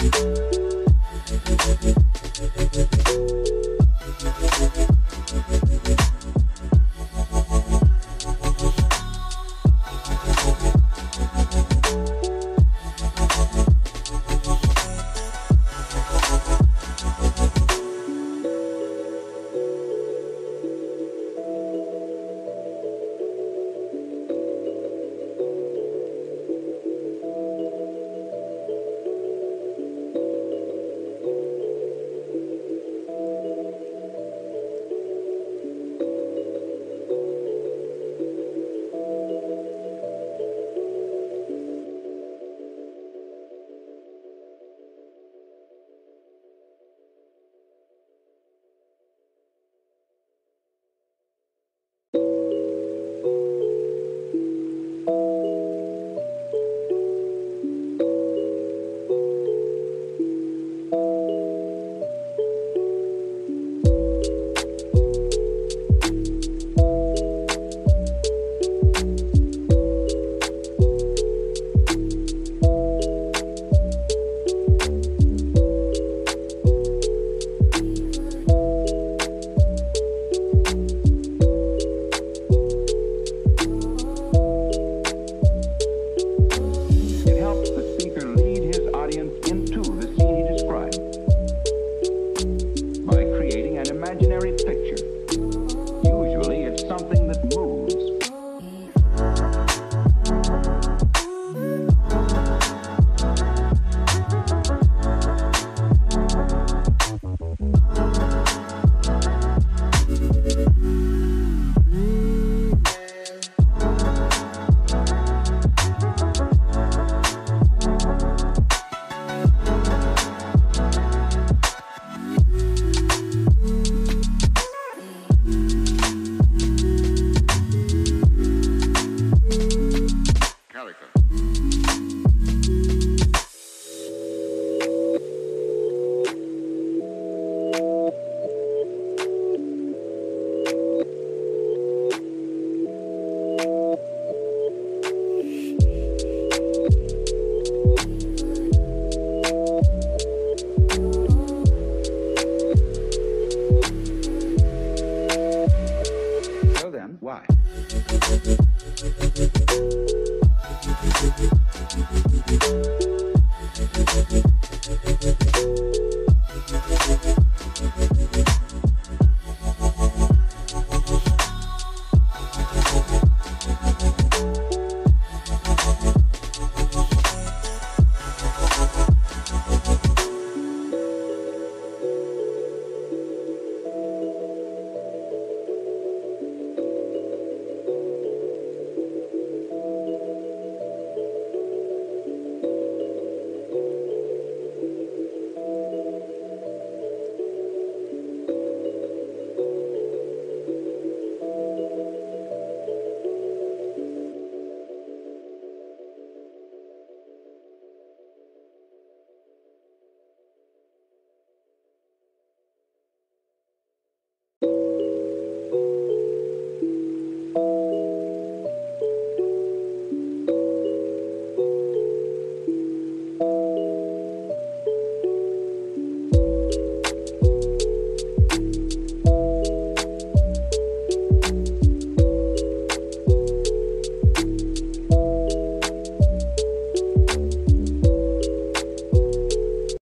you